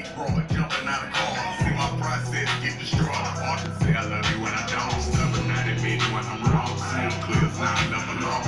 beach broad, jumping out of car. See my process get destroyed. Hard to say I love you when I don't. Stubborn, not admit when I'm wrong. Sound clear, sign up and wrong.